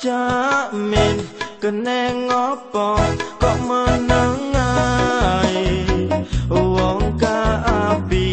jamin keneng kene ngopo? Kok meneng ae wong ka api